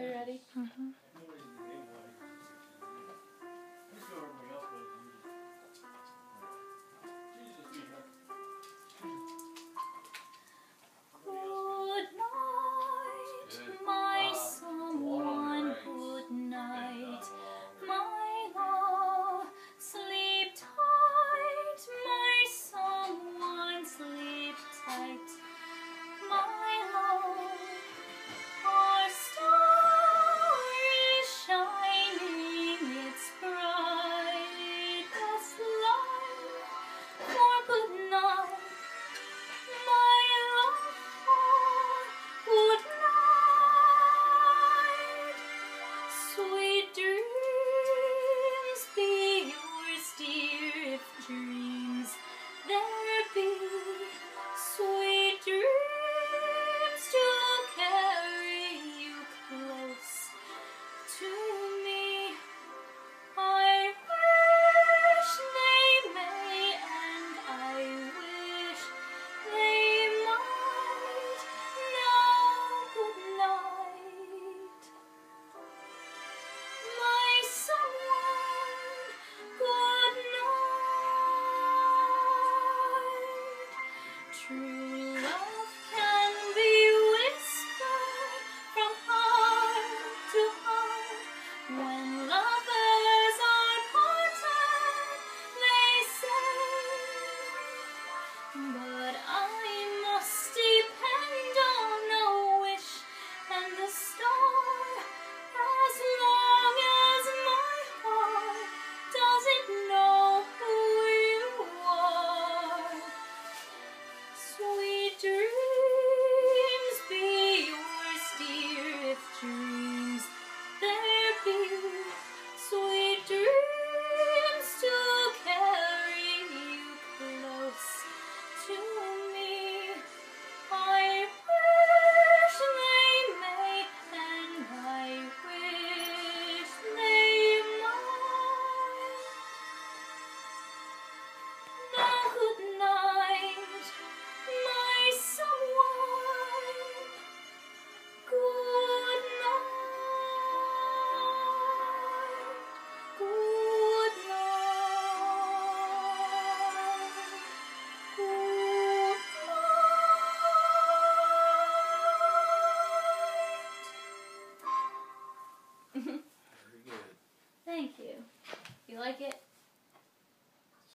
Are you ready? Mm-hmm. two. tree. Thank you. You like it?